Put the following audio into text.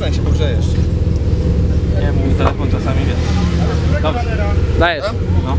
Przestań się pogrzejesz. Nie, mój telefon czasami wiesz. Dobrze. Dajesz. No.